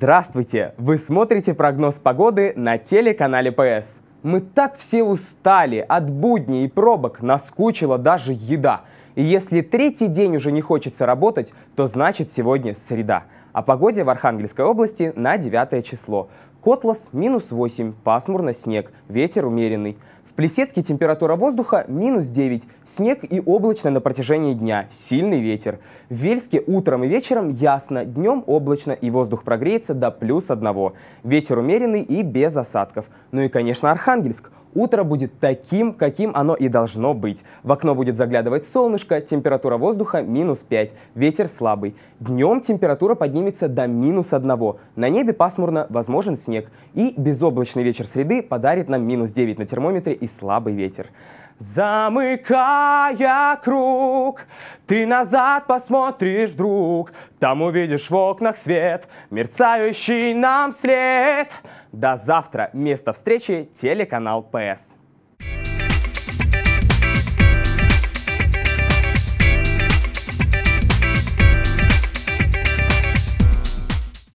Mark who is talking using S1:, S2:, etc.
S1: Здравствуйте! Вы смотрите прогноз погоды на телеканале ПС. Мы так все устали от будней и пробок, наскучила даже еда. И если третий день уже не хочется работать, то значит сегодня среда. О погоде в Архангельской области на 9 число. Котлас минус 8, пасмурно снег, ветер умеренный. Плесецке температура воздуха минус 9, снег и облачно на протяжении дня, сильный ветер. В Вельске утром и вечером ясно, днем облачно и воздух прогреется до плюс 1. Ветер умеренный и без осадков. Ну и, конечно, Архангельск. Утро будет таким, каким оно и должно быть. В окно будет заглядывать солнышко, температура воздуха минус 5, ветер слабый. Днем температура поднимется до минус 1. На небе пасмурно, возможен снег. И безоблачный вечер среды подарит нам минус 9 на термометре и слабый ветер. Замыкая круг, ты назад посмотришь, друг, Там увидишь в окнах свет, мерцающий нам след. До завтра. Место встречи – телеканал ПС.